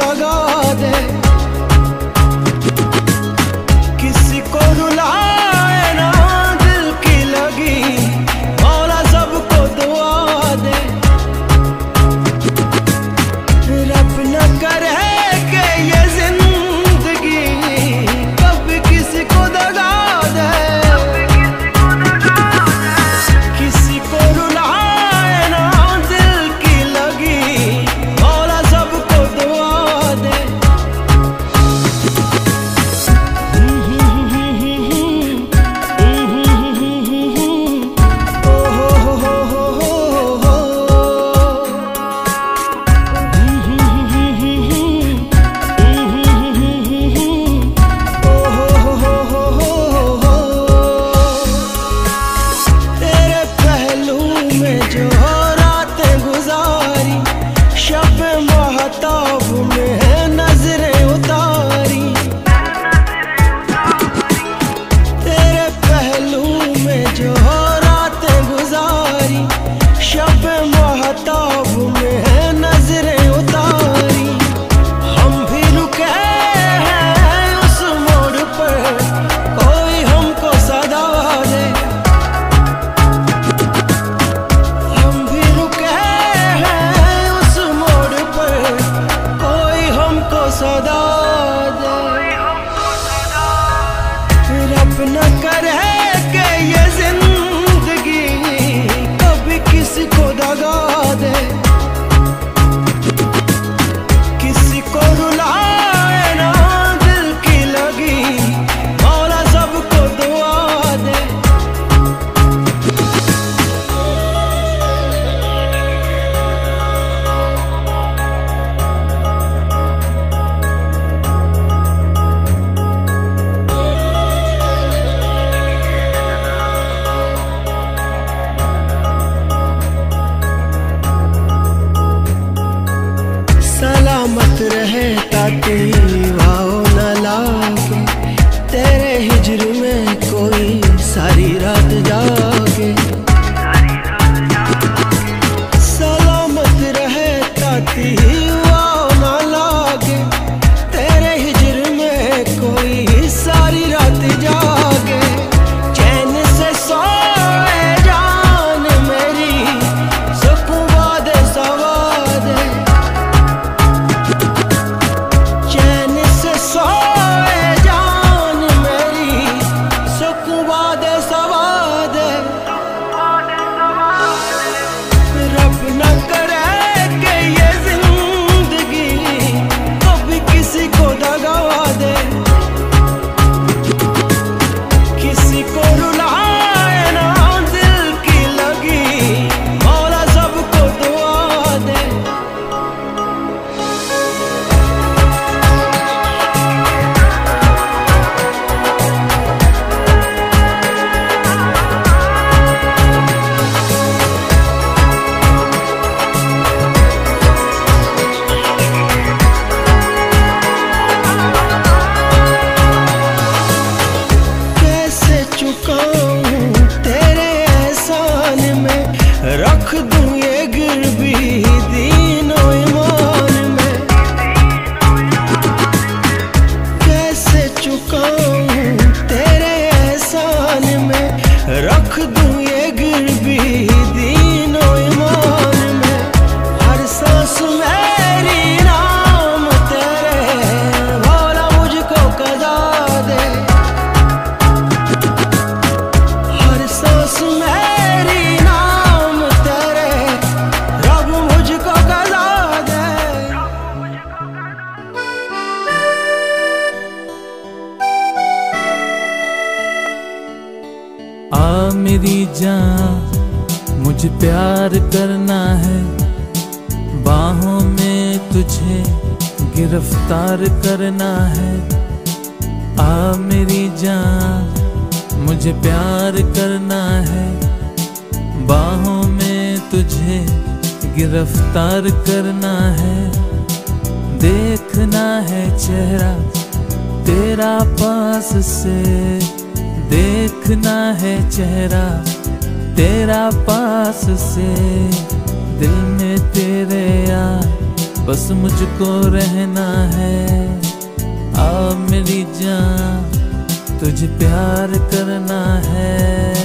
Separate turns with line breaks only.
दगा दे
akıdım मुझे प्यार करना है। बाहों में तुझे गिरफ़्तार करना है। आ मेरी जान, मुझे प्यार करना है। बाहों में तुझे गिरफ़्तार करना है। देखना है चेहरा तेरा पास से। देखना है चेहरा तेरा पास से, दिल में तेरे यार, बस मुझको रहना है। आ मेरी जान, तुझे प्यार करना है।